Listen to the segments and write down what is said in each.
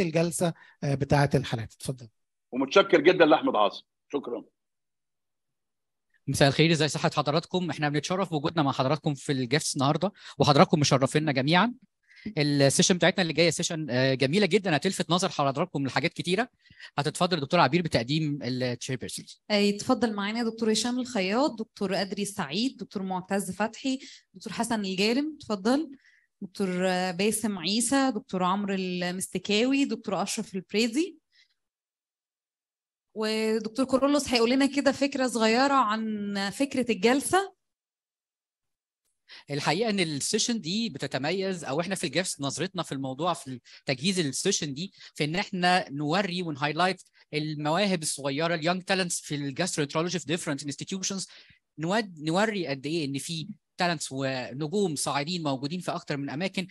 الجلسة بتاعة الحالات اتفضل. ومتشكر جدا لأحمد عاصم. شكرا. مساء الخير ازي صحة حضراتكم؟ إحنا بنتشرف بوجودنا مع حضراتكم في الجيفس النهارده وحضراتكم مشرفينا جميعا. ال session بتاعتنا اللي جاية session جميلة جدا هتلفت نظر حضراتكم لحاجات كتيرة. هتتفضل دكتور عبير بتقديم ال chairperson يتفضل معانا دكتور هشام الخياط دكتور أدري السعيد دكتور معتز فتحي دكتور حسن الجارم اتفضل. دكتور باسم عيسى دكتور عمرو المستكاوي دكتور أشرف البريزي. ودكتور كورولوس هيقول لنا كده فكرة صغيرة عن فكرة الجلسة. الحقيقة إن ال session دي بتتميز أو إحنا في الجيفس نظرتنا في الموضوع في تجهيز ال session دي في إن إحنا نوري ون highlight المواهب الصغيرة ال young talents في ال gastroenterology في different institutions نوري قد إيه إن في talents ونجوم صاعدين موجودين في أكتر من أماكن.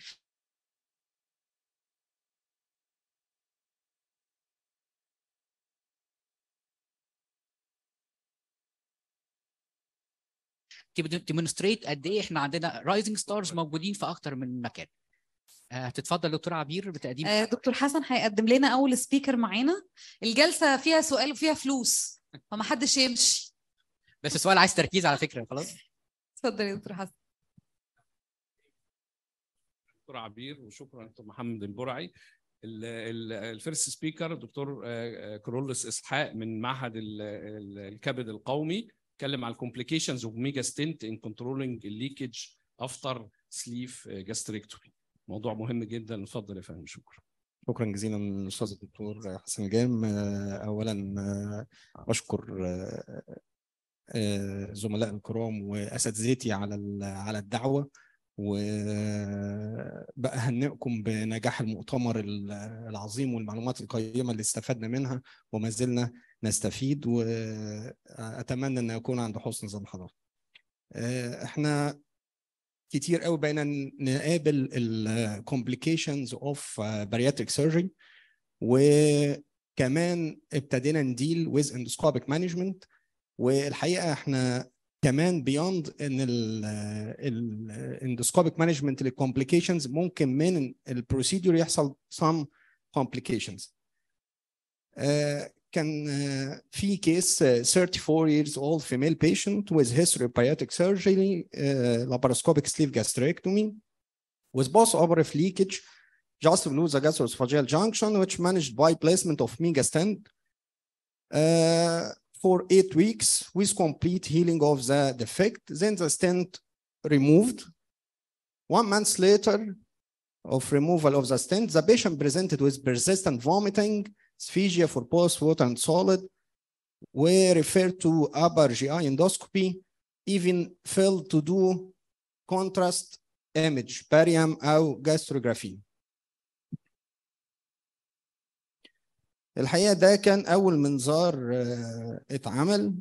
demonstrate قد إيه إحنا عندنا rising stars موجودين في أكتر من مكان. هتتفضل دكتور عبير بتقديم. آه دكتور حسن هيقدم لنا أول speaker معانا. الجلسة فيها سؤال وفيها فلوس فما حدش يمشي. بس السؤال عايز تركيز على فكرة خلاص. اتفضل يا دكتور حسن. دكتور عبير وشكرا دكتور محمد البرعي. ال first speaker دكتور كرولس إسحاق من معهد الكبد القومي اتكلم على ال complications of mega stent in controlling ال leakage after sleeve gastrectomy موضوع مهم جدا. اتفضل يا فندم شكرا. شكرا جزيلا الاستاذ الدكتور حسن الجام اولا أشكر زملاء الكرام واساتذتي على على الدعوة. وبأهنئكم بنجاح المؤتمر العظيم والمعلومات القيمة اللي استفدنا منها وما زلنا نستفيد. وأتمنى أن يكون عند حسن ظن حضرتك. إحنا كتير قوي بقينا نقابل ال complications of bariatric surgery. وكمان ابتدينا ن deal with endoscopic management. والحقيقة احنا كمان بيوند ان الاندوسكوبيك مانجمنت للكومبليكيشنز ممكن من البروسيدور يحصل some complications uh, كان uh, في كيس uh, 34 years old female patient with history of bariatric surgery uh, laparoscopic sleeve gastrectomy with post-operative leakage just below the gastroesophageal junction which managed by placement of mega stent uh, for eight weeks with complete healing of the defect. Then the stent removed. One month later of removal of the stent, the patient presented with persistent vomiting, dysphagia for both water and solid, were referred to upper GI endoscopy, even failed to do contrast image, barium أو gastrography. الحقيقة ده كان أول منظار اتعمل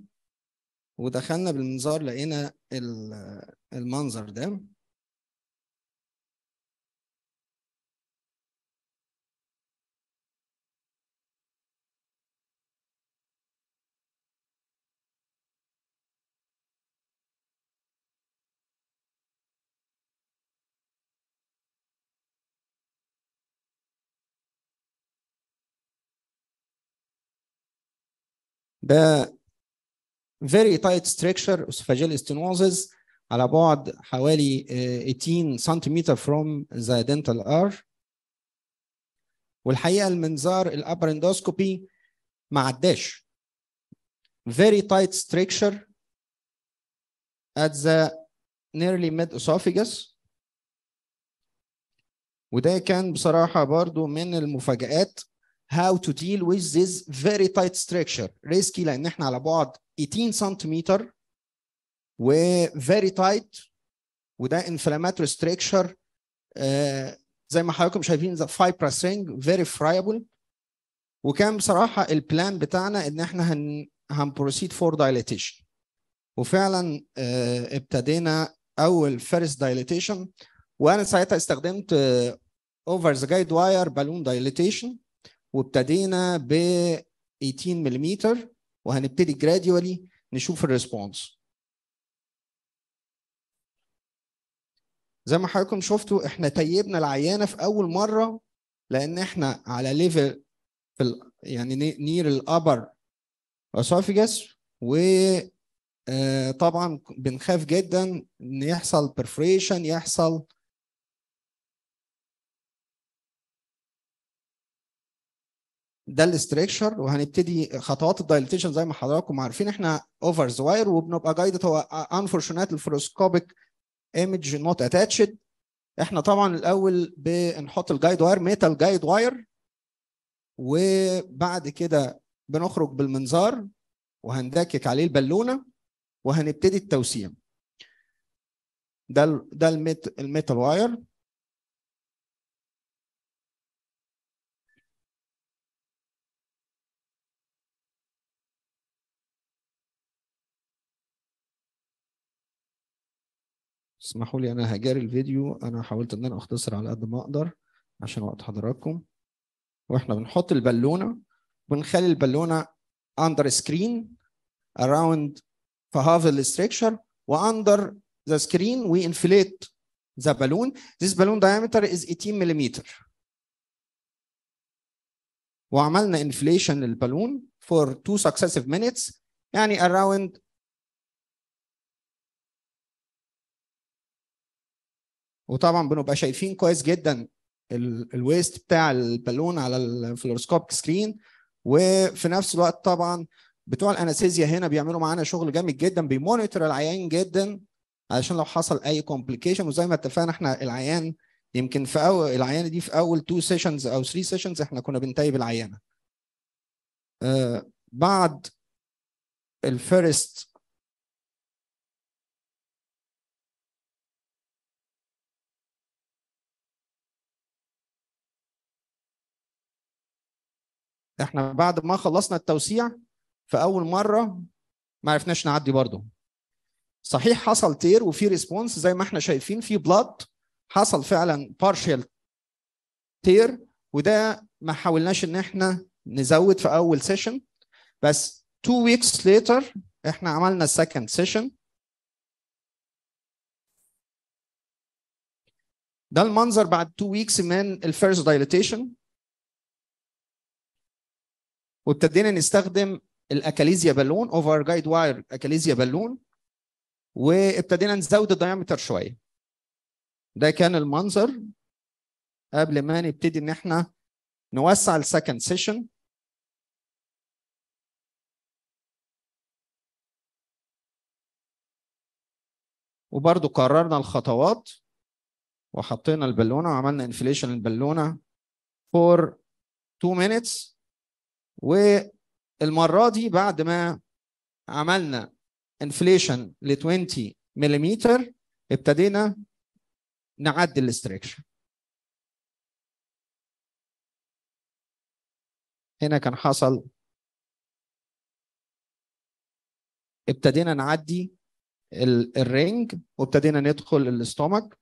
ودخلنا بالمنظار لقينا المنظر ده. ده very tight structure esophageal stenosis على بعد حوالي 18 سنتيمتر from the dental arch والحقيقة المنظار ال upper endoscopy ما عداش very tight structure at the nearly mid esophagus وده كان بصراحه برضو من المفاجآت how to deal with this very tight structure risky لأن إحنا على بعد 18 سنتيمتر و very tight وده inflammatory structure uh, زي ما حضراتكم شايفين the fibrous ring very friable وكان بصراحه ال plan بتاعنا ان إحنا هن هن proceed for dilatation وفعلا uh, ابتدينا اول first dilatation وأنا ساعتها استخدمت uh, over the guide wire balloon dilatation وابتدينا ب 18 ملم وهنبتدي gradually نشوف ال response زي ما حضراتكم شفتوا إحنا tube نا العيانة في أول مرة لأن إحنا على level في ال يعني near ال upper esophagus و آه، طبعا بنخاف جدا إن يحصل برفريشن يحصل ده الاستركشر وهنبتدي خطوات الدايليتيشن زي ما حضراتكم عارفين. إحنا اوفر زواير وبنبقى جايدد هو انفورشنات الفلوسكوبيك ايمج نوت اتاتشد إحنا طبعا الأول بنحط الجايد واير ميتال جايد واير وبعد كده بنخرج بالمنظار وهندكك عليه البالونة وهنبتدي التوسيع ده ده ال met ال metal wire اسمحوا لي أنا هجاري الفيديو. أنا حاولت إن أنا أختصر على قد ما أقدر عشان وقت حضراتكم. وإحنا بنحط البالونة بنخلي البالونة اندر سكرين around half the structure واندر the screen we inflate the balloon. This balloon diameter is 18 millimeter. وعملنا inflation للبالون for two successive minutes يعني around وطبعا بنبقى شايفين كويس جدا ال waist بتاع ال balloon على ال fluoroscope screen. وفي نفس الوقت طبعا بتوع ال anesthesia هنا بيعملوا معانا شغل جامد جدا بي monitor العيان جدا علشان لو حصل أي complication وزي ما اتفقنا إحنا العيان يمكن في اول العيانه دي في أول 2 sessions أو 3 sessions إحنا كنا بن tube العيانة. آه بعد ال first إحنا بعد ما خلصنا التوسيع في أول مرة ما عرفناش نعدي برضه. صحيح حصل tear وفي response زي ما إحنا شايفين في blood حصل فعلا partial tear وده ما حاولناش إن إحنا نزود في أول session بس 2 weeks later إحنا عملنا ال second session ده المنظر بعد 2 weeks من ال first dilatation وابتدينا نستخدم ال achalasia balloon over guide wire achalasia balloon. وابتدينا نزود ال diameter شوية. ده كان المنظر قبل ما نبتدي إن إحنا نوسع ال second session وبرضو قررنا الخطوات وحطينا البالونة وعملنا inflation البالونة for 2 minutes. والمرة دي بعد ما عملنا inflation ل 20 ملم ابتدينا نعدي ال stricture هنا كان حصل. ابتدينا نعدي ال ring وابتدينا ندخل ال stomach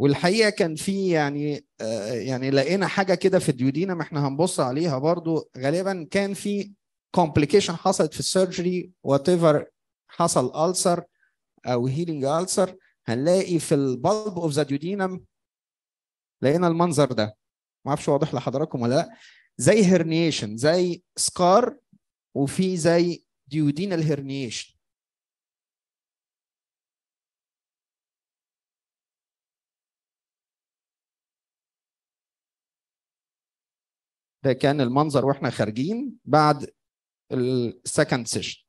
والحقيقة كان في يعني آه يعني لقينا حاجة كده في ال duodenum إحنا هنبص عليها برضو. غالبا كان في complication حصلت في ال surgery whatever حصل ulcer أو healing ulcer هنلاقي في ال bulb of the duodenum لقينا المنظر ده. ما أعرفش واضح لحضراتكم ولا لأ. زي herniation زي scar وفي زي duodenal herniation ده كان المنظر وإحنا خارجين بعد ال second session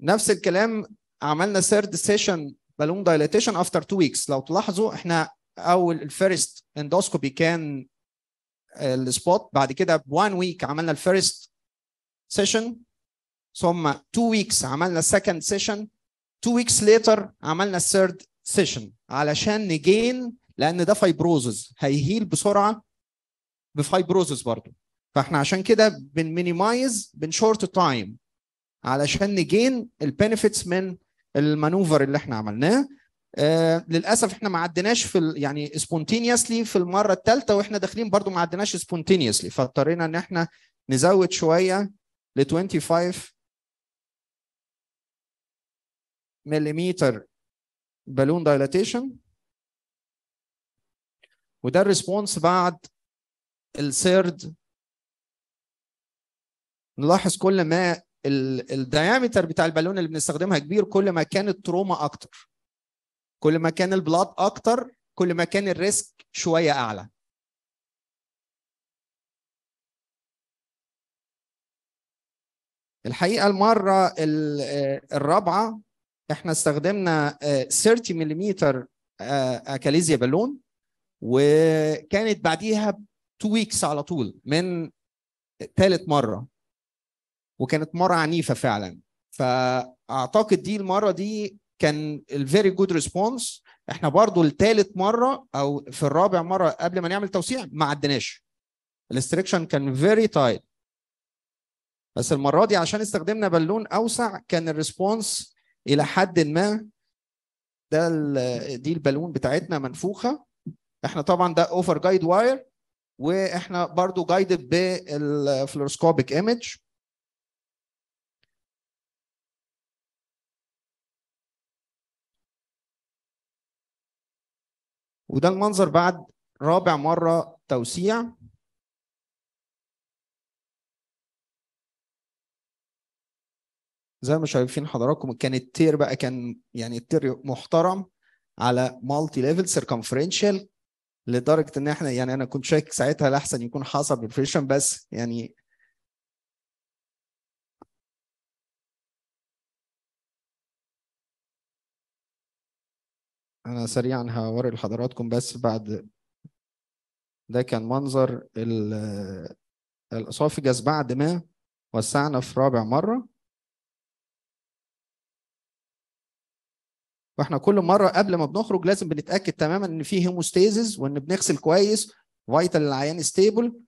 نفس الكلام عملنا third session balloon dilatation after 2 weeks لو تلاحظوا إحنا أول ال first endoscopy كان ال spot بعد كده ب 1 week عملنا ال first session ثم 2 weeks عملنا ال second session 2 weeks later عملنا ال third session علشان نجين gain لأن ده fibrosis هي heal بسرعة ب fibrosis برضه. فإحنا عشان كده بن minimize بن short time علشان ن gain ال benefits من ال maneuver اللي إحنا عملناه. آه للأسف إحنا ما عدناش في. يعني spontaneously في المرة الثالثه وإحنا داخلين برضو ما عدناش spontaneously فاضطرينا إن إحنا نزود شوية ل 25 مليمتر balloon dilatation وده ال response بعد ال third نلاحظ كل ما ال diameter بتاع البالونه اللي بنستخدمها كبير كل ما كان ال trauma أكتر. كل ما كان ال blood أكتر كل ما كان ال risk شوية أعلى. الحقيقة المرة الرابعة إحنا استخدمنا 30 ملم achalasia balloon وكانت بعديها 2 weeks على طول من ثالث مرة. وكانت مرة عنيفة فعلا. فأعتقد دي المرة دي كان ال very good response إحنا برضو الثالث مرة أو في الرابع مرة قبل ما نعمل توسيع ما عدناش. ال stricture كان very tight بس المرة دي عشان استخدمنا بالون أوسع كان ال response إلى حد ما ده دي البالون بتاعتنا منفوخة. إحنا طبعا ده over guide wire وإحنا برضو guided بال fluoroscopic image وده المنظر بعد رابع مرة توسيع. زي ما شايفين حضراتكم كان ال tear بقى كان يعني ال tear محترم على multi level circumferential لدرجة إن إحنا يعني أنا كنت شاك ساعتها الأحسن يكون حصل perforation بس يعني أنا سريعا هوري لحضراتكم بس بعد ده كان منظر ال esophagus بعد ما وسعنا في رابع مرة. وإحنا كل مرة قبل ما بنخرج لازم بنتأكد تماما إن في hemostasis وإن بنغسل كويس vital العيان stable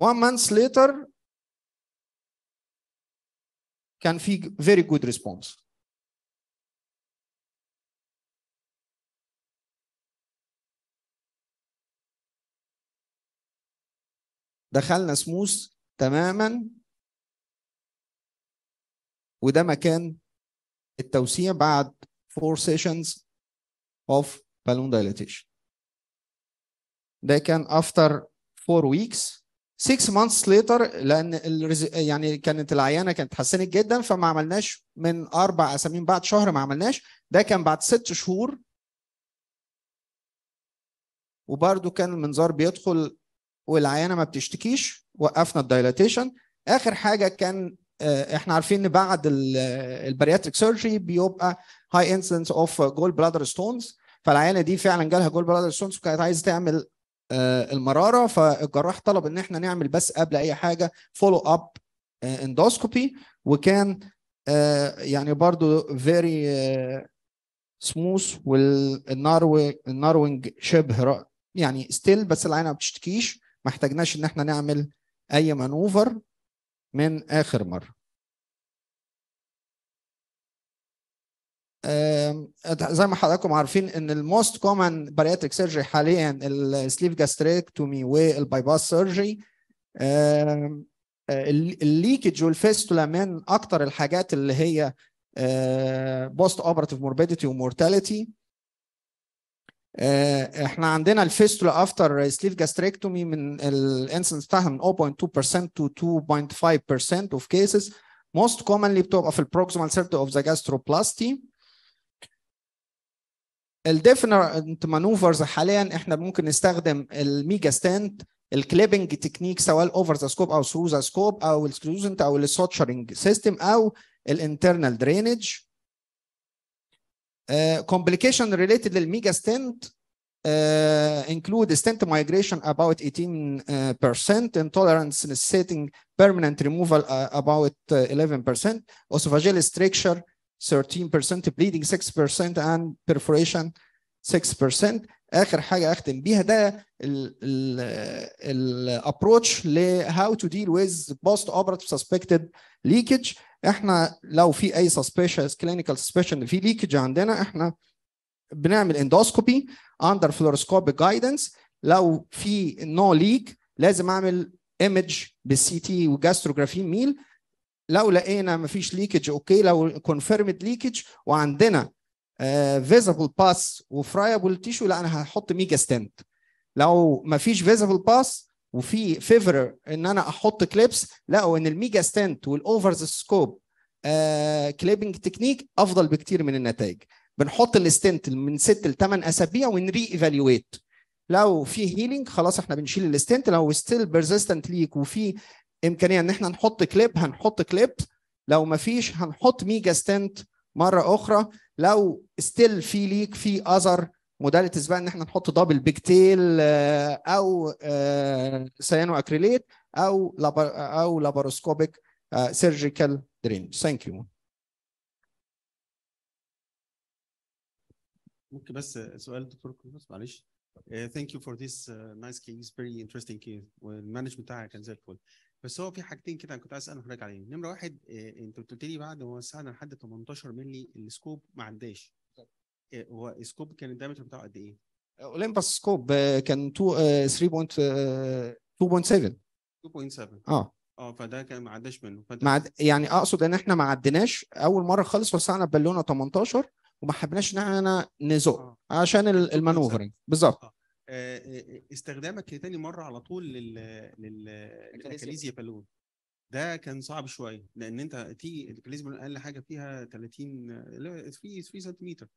1 months later كان في very good response. دخلنا سموث تماما. وده مكان التوسيع بعد 4 sessions of balloon dilatation. ده كان after 4 weeks. 6 months later لأن. يعني كانت العيانة كانت اتحسنت جدا فما عملناش من أربع اسابيع بعد شهر ما عملناش. ده كان بعد ست شهور. وبرده كان المنظار بيدخل والعيانة ما بتشتكيش وقفنا ال dilatation آخر حاجة كان إحنا عارفين إن بعد ال bariatric surgery بيبقى high incidence of gall bladder stones فالعيانة دي فعلا جالها gall bladder stones وكانت عايزة تعمل المرارة. فالجراح طلب إن إحنا نعمل بس قبل أي حاجة follow up endoscopy وكان يعني برضو very smooth وال narrowing شبه يعني still بس العيانة ما بتشتكيش. ما احتاجناش إن إحنا نعمل أي maneuver من آخر مرة. زي ما حضراتكم عارفين إن ال most common bariatric surgery حاليا السليف جاستريكتومي والبايباس سيرجري الليكج والفيستولا من أكتر الحاجات اللي هي post operative morbidity و mortality. إحنا عندنا ال fistula after sleeve gastrectomy من ال incidence بتاعها من 0.2% to 2.5% of cases most commonly بتبقى في ال proximal third of the gastroplasty ال different maneuvers حاليا إحنا ممكن نستخدم ال mega stent ال clipping technique سواء ال over the scope أو through the scope أو ال sclerosant أو ال suturing system أو ال internal drainage complication related للميجا ستنت uh, include stent migration about 18% intolerance necessitating permanent removal uh, about 11% esophageal stricture 13% bleeding 6% and perforation 6% اخر حاجه اختم بيها ده الابروتش ل how to deal with post operative suspected leakage إحنا لو في اي clinical suspicion إن في leakage عندنا إحنا بنعمل اندوسكوبي اندر fluoroscopic جايدنس لو في no leak لازم اعمل image بال CT و gastrografin meal لو لقينا مفيش leakage أوكي لو confirmed leakage وعندنا visible pus و friable tissue لا أنا هحط mega stent. لو مفيش visible pus وفي fever إن أنا أحط clips لقوا ان ال mega stent وال over the scope clipping technique أفضل بكتير من النتائج. بنحط ال stent من 6 ل 8 أسابيع ون reevaluate لو في healing خلاص إحنا بنشيل ال stent لو still persistent leak وفي إمكانية إن إحنا نحط كليب هنحط كليب لو ما فيش هنحط mega stent مرة أخرى. لو still في leak في other modalities بقى إن إحنا نحط double pigtail أو cyanoacrylate أو أو laparoscopic surgical drainage thank you ممكن بس سؤال دكتور كيرلس معلش. thank you for this nice case very interesting case وال management بتاعها كان زي الفل. بس هو في حاجتين كده أنا كنت عايز أسأل حضرتك عليهم. نمرة واحد آه، أنت قلت لي بعد ما وسعنا لحد 18 مللي ال scope ما عداش. آه، هو ال scope كان ال diameter بتاعه قد إيه؟ اولمبس scope كان 2 آه، 3.2.7 2.7 آه آه. فده كان ما عداش منه. فانت مع يعني أقصد إن إحنا ما عديناش أول مرة خالص وسعنا بالونه 18 وما حبيناش إن إحنا نزق آه. عشان ال- ال maneuvering بالظبط. آه، آه، استخدامك لتاني مرة على طول لل لل لل achalasia balloon. ده كان صعب شوية لأن أنت في ال achalasia balloon أقل حاجة فيها 30 لا 3 3 سنتيمتر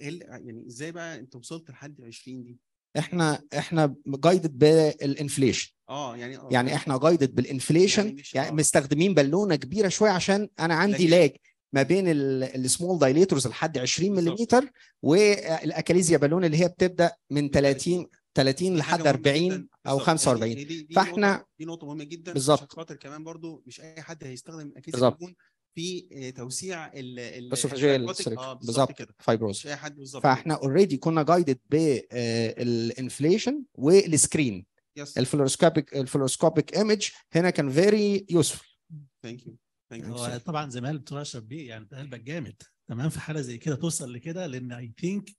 يعني إزاي بقى أنت وصلت لحد 20 دي؟ إحنا إحنا guided بال inflation آه يعني آه يعني إحنا guided بال inflation يعني يعني آه. مستخدمين بالونة كبيرة شوية عشان أنا عندي lag ما بين ال small dilators لحد 20 بالظبط. ملم وال achalasia balloon اللي هي بتبدأ من 30 30 دي لحد حاجة مهمة 40 جداً. أو بالظبط. 45 يعني دي- دي فاحنا- دي نقطة مهمة جدا بالظبط. خاطر كمان برضو مش أي حد هيستخدم ال achalasia بالظبط. في آه، توسيع ال ال fibrotic. آه بالظبط كده. fibrosis. مش أي حد بالظبط فإحنا already كنا guided بال inflation وال screen yes ال fluoroscopic ال fluoroscopic image هنا كان very useful thank you thank you هو طبعا زي ما قال الدكتور اشرف بيه يعني قلبك جامد. تمام؟ في حالة زي كده توصل لكده لأن I think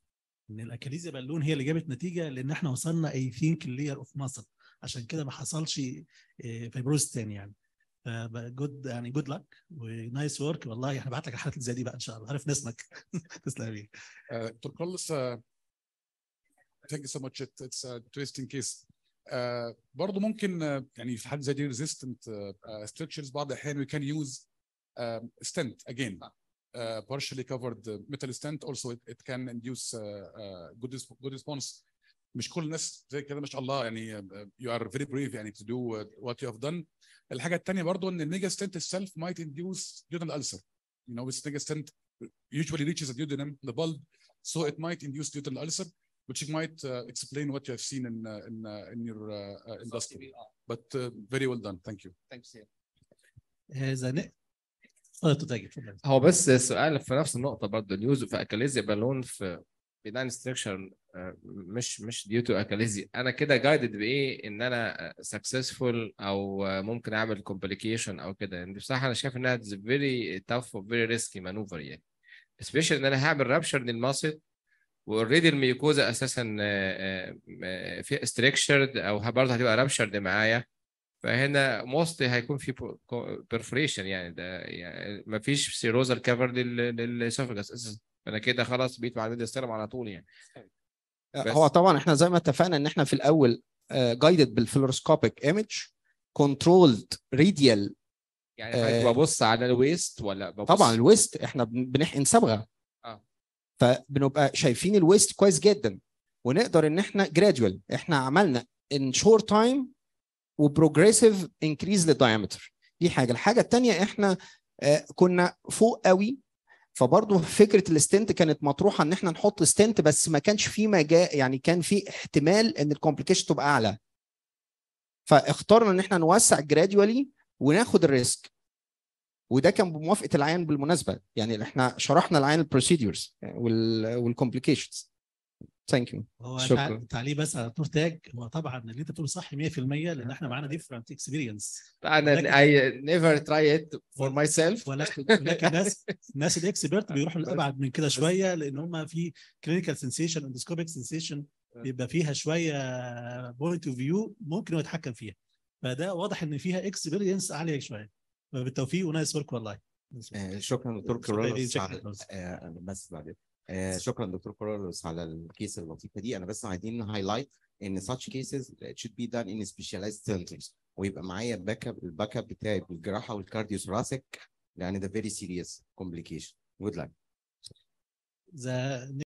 إن ال achalasia balloon هي اللي جابت نتيجة لأن إحنا وصلنا I think ال layer of muscle عشان كده ما حصلش fibrosis تاني يعني. good يعني good luck و nice work والله هنبعت لك حالات زي دي بقى ان شاء الله عارف نسمك تسلم يا بيه Uh, uh, thank you so much. It, it's a interesting case. Uh, برضه ممكن uh, يعني في حد زي دي resistant uh, uh, structures بعض الأحيان we can use um, stent again. Uh, partially covered uh, metal stent also it, it can induce uh, uh, good, good response. مش كل الناس زي كده ما شاء الله يعني uh, you are very brave يعني to do uh, what you have done. الحاجة التانية برضه إن الميجا stent itself might induce duodenal ulcer. You know, this mega stent usually reaches the duodenum, the bulb, so it might induce duodenal ulcer, which might uh, explain what you have seen in uh, in uh, in your uh, uh, endoscopy. But uh, very well done, thank you. تتاجر اتفضل هو بس السؤال في نفس النقطة برضه ال use of achalasia balloon في benign stricture مش مش due to achalasia أنا كده guided بإيه؟ إن أنا successful أو ممكن أعمل complication أو كده. يعني بصراحة أنا شايف إنها very tough و very risky maneuver يعني. special إن أنا هعمل rupture لل muscle و already ال mucosa أساسا آه، آه، في strictured أو برضه هتبقى ruptured معايا. فهنا mostly هيكون في perforation يعني ده يعني ما فيش serosal cover لل esophagus أساسا. فانا كده خلاص بقيت mediastinum على طول يعني. بس. هو طبعا إحنا زي ما اتفقنا إن إحنا في الأول guided بال fluoroscopic image controlled radial يعني آه. ببص على ال waist ولا ببص؟ طبعا ال waist إحنا بن- بنحقن صبغه آه. فبنبقى شايفين ال waist كويس جدا. ونقدر إن إحنا gradual إحنا عملنا in short time و progressive increase لل diameter دي حاجة. الحاجة الثانية إحنا آه، كنا فوق قوي فبرضه فكرة ال stent كانت مطروحة إن إحنا نحط stent بس ما كانش في مجال يعني كان في احتمال إن ال complication تبقى أعلى. فاخترنا إن إحنا نوسع gradually وناخد ال risk. وده كان بموافقة العيان بالمناسبة. يعني إحنا شرحنا العيان ال procedures وال complications thank you هو تعليق بس على دكتور تاج. هو طبعا اللي أنت بتقوله صح 100% لأن إحنا معانا different experience أنا ولكن- I never try it for myself. ولكن الناس الناس ال expert بيروحوا لأبعد من كده شوية لأن هم في clinical sensation endoscopic sensation بيبقى فيها شوية point of view ممكن هو يتحكم فيها. فده واضح إن فيها experience عالية شوية. فبالتوفيق و nice work والله. آه، شكرا دكتور لك. آه، بس بعدين. آه، شكرا دكتور كيرلس على ال case اللطيفة دي. أنا بس عايزين highlight إن such cases should be done in specialized centers. ويبقى معايا backup ال backup بتاعي بالجراحة وال cardiothoracic لأن ده very serious complication. Good luck. ذا